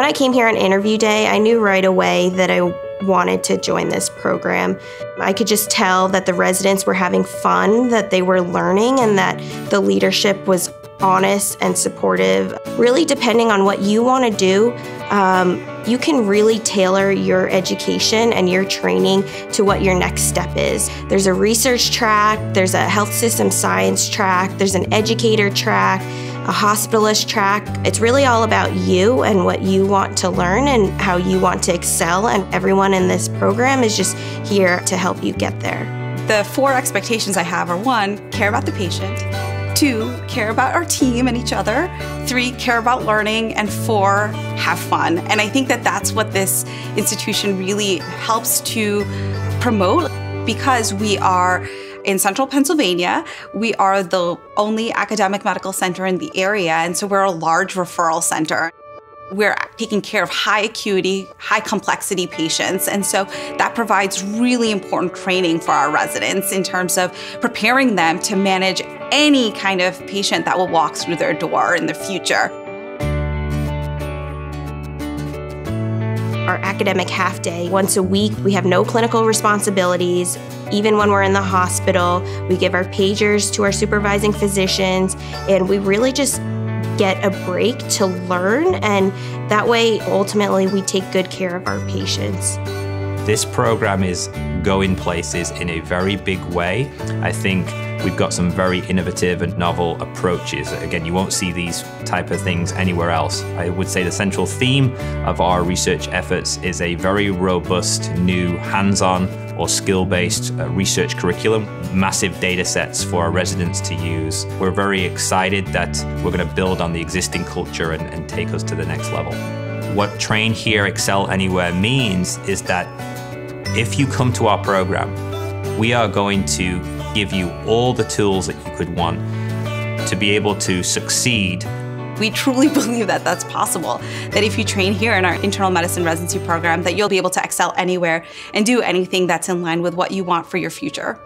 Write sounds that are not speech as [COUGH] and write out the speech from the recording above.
When I came here on interview day, I knew right away that I wanted to join this program. I could just tell that the residents were having fun, that they were learning, and that the leadership was honest and supportive. Really, depending on what you want to do, um, you can really tailor your education and your training to what your next step is. There's a research track, there's a health system science track, there's an educator track a hospitalist track. It's really all about you and what you want to learn and how you want to excel. And everyone in this program is just here to help you get there. The four expectations I have are one, care about the patient. Two, care about our team and each other. Three, care about learning. And four, have fun. And I think that that's what this institution really helps to promote because we are in central Pennsylvania. We are the only academic medical center in the area, and so we're a large referral center. We're taking care of high acuity, high complexity patients. And so that provides really important training for our residents in terms of preparing them to manage any kind of patient that will walk through their door in the future. Our academic half day, once a week, we have no clinical responsibilities. Even when we're in the hospital, we give our pagers to our supervising physicians, and we really just get a break to learn. And that way, ultimately, we take good care of our patients. This program is going places in a very big way. I think we've got some very innovative and novel approaches. Again, you won't see these type of things anywhere else. I would say the central theme of our research efforts is a very robust new hands-on or skill-based uh, research curriculum, massive data sets for our residents to use. We're very excited that we're going to build on the existing culture and, and take us to the next level. What Train Here, Excel Anywhere means is that if you come to our program, we are going to give you all the tools that you could want to be able to succeed we truly [LAUGHS] believe that that's possible. That if you train here in our internal medicine residency program, that you'll be able to excel anywhere and do anything that's in line with what you want for your future.